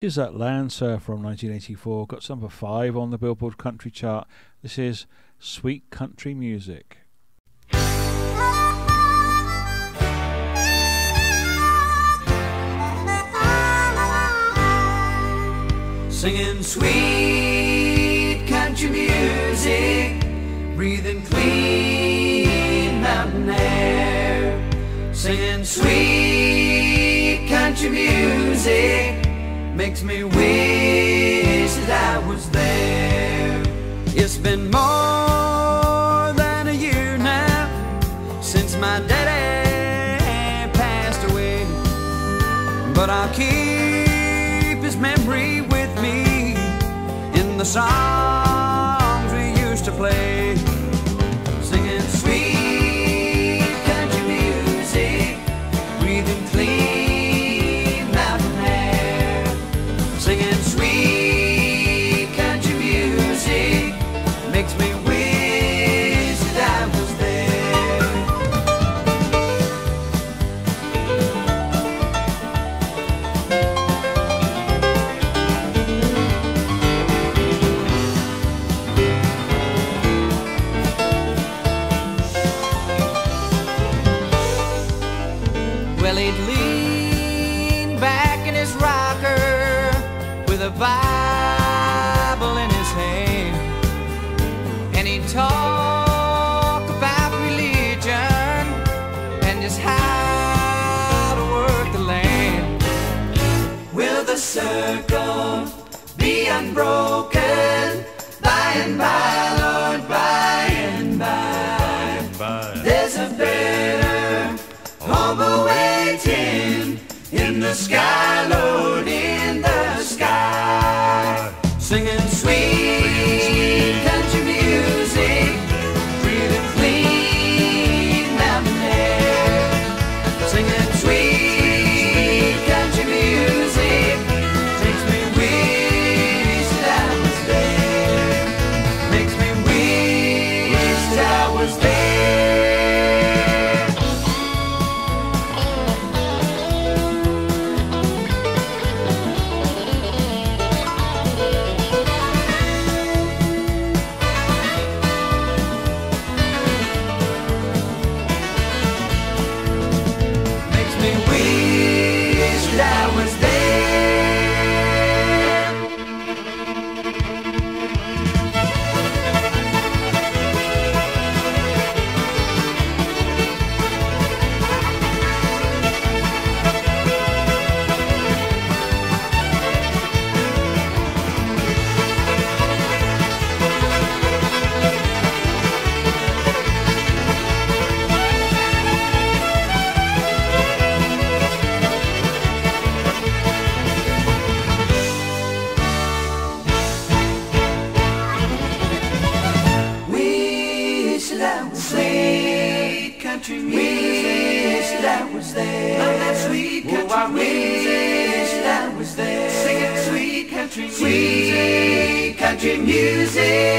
Is Atlanta from 1984? Got number five on the Billboard Country Chart. This is Sweet Country Music. Singing sweet country music, breathing clean mountain air. Singing sweet country music makes me wish that I was there. It's been more than a year now since my daddy passed away, but I'll keep his memory with me in the songs we used to play. Talk about religion and just how to work the land. Will the circle be unbroken by and by, Lord, by and by? There's a better home awaiting in the sky, Lord, that Country music. Wish that was there. Love that sweet country music. Wish that was there. Singing sweet country music. Sweet country music.